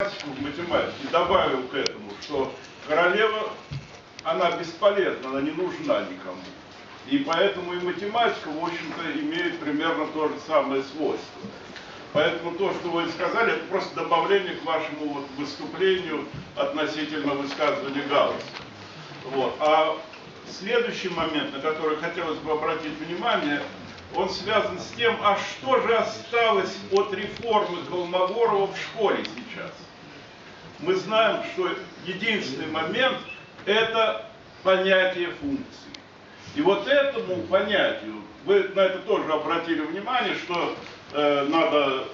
в математике добавил к этому, что королева, она бесполезна, она не нужна никому. И поэтому и математика, в общем-то, имеет примерно то же самое свойство. Поэтому то, что вы сказали, это просто добавление к вашему вот выступлению относительно высказывания Галласа. Вот. А следующий момент, на который хотелось бы обратить внимание, он связан с тем, а что же осталось от реформы Колмогорова в школе сейчас. Мы знаем, что единственный момент – это понятие функции. И вот этому понятию, вы на это тоже обратили внимание, что э, надо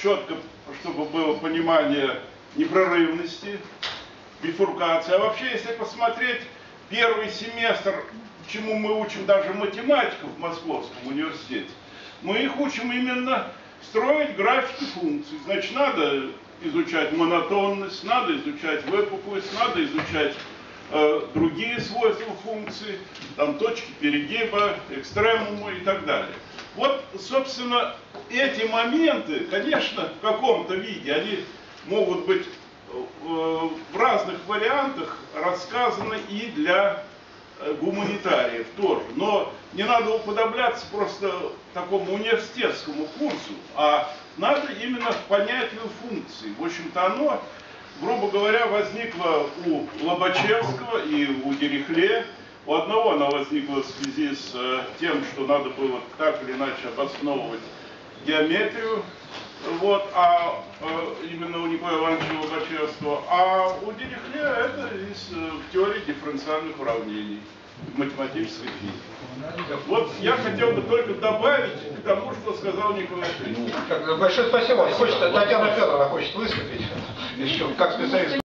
четко, чтобы было понимание непрерывности, бифуркации. А вообще, если посмотреть первый семестр чему мы учим даже математиков в Московском университете, мы их учим именно строить графики функций. Значит, надо изучать монотонность, надо изучать выпуклость, надо изучать э, другие свойства функций, там точки перегиба, экстремумы и так далее. Вот, собственно, эти моменты, конечно, в каком-то виде, они могут быть э, в разных вариантах рассказаны и для Э, гуманитариев тоже. Но не надо уподобляться просто такому университетскому курсу, а надо именно понятию функции. В общем-то, оно, грубо говоря, возникло у Лобачевского и у Дерехле. У одного оно возникло в связи с э, тем, что надо было так или иначе обосновывать геометрию, вот, а э, именно у Николая Ивановича Лобачевского, а у Дирихле это из э, теории дифференциальных уравнений математической физики. Вот я хотел бы только добавить к тому, что сказал Николай Андреевич. Большое спасибо. Хочет, Татьяна Федоровна хочет выступить еще как специалист.